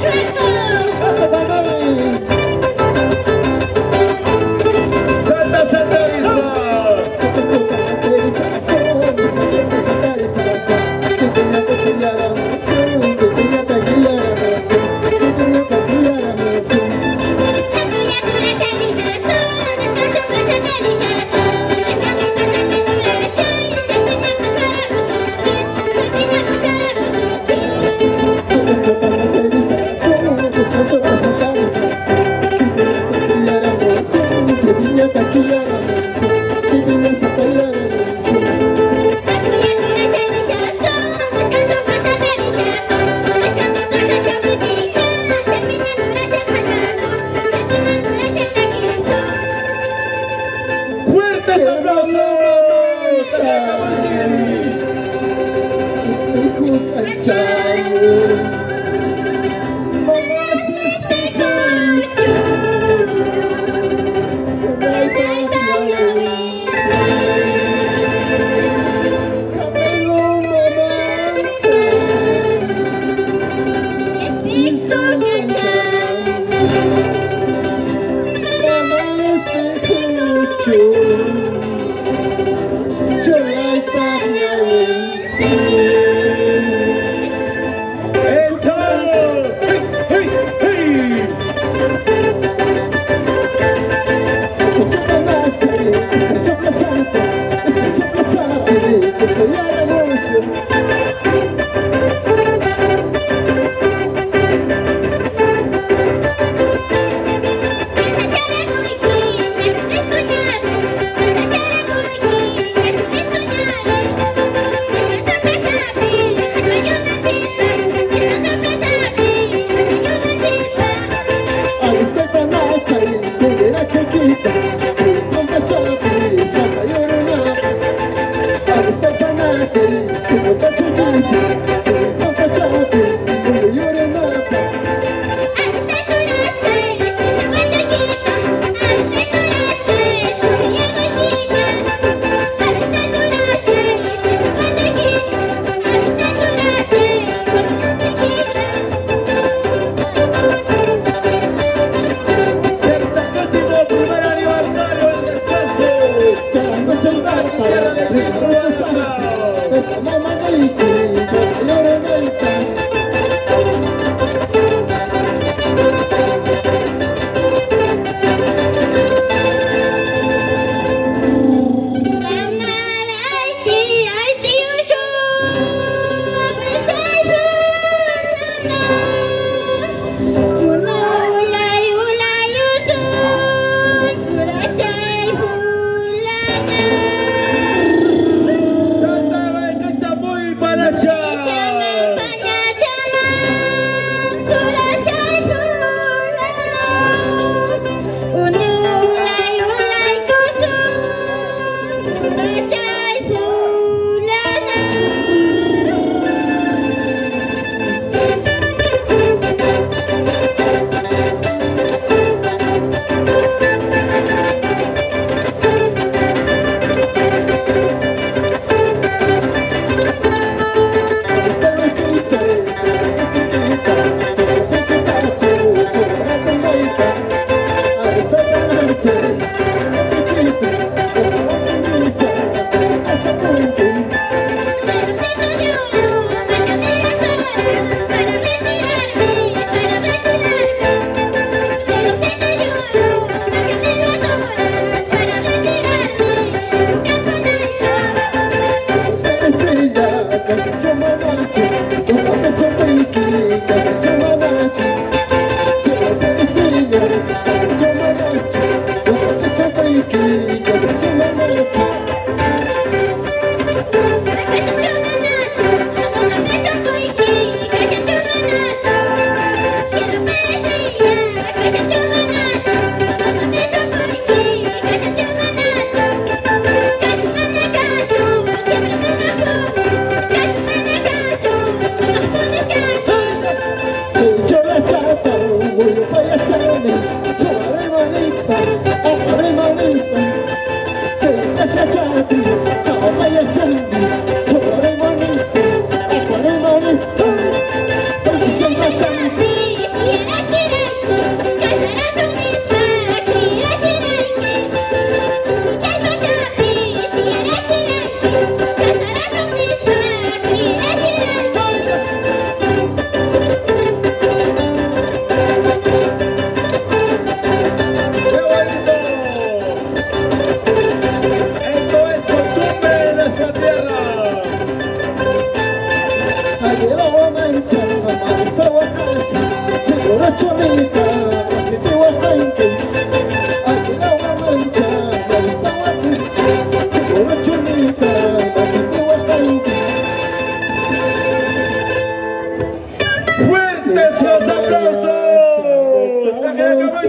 出！you. Thank you.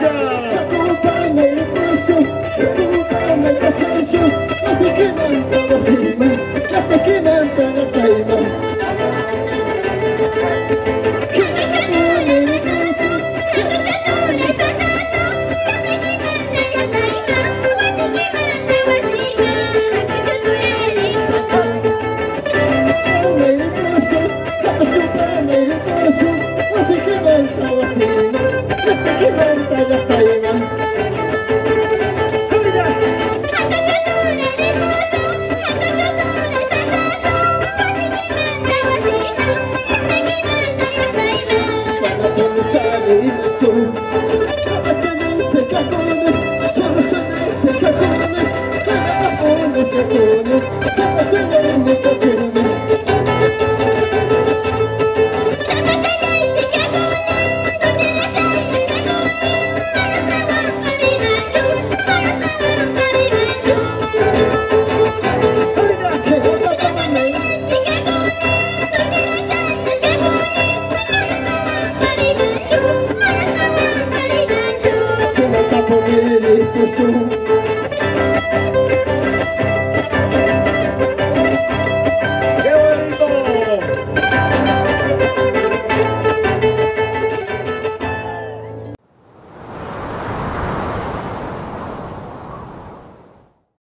见。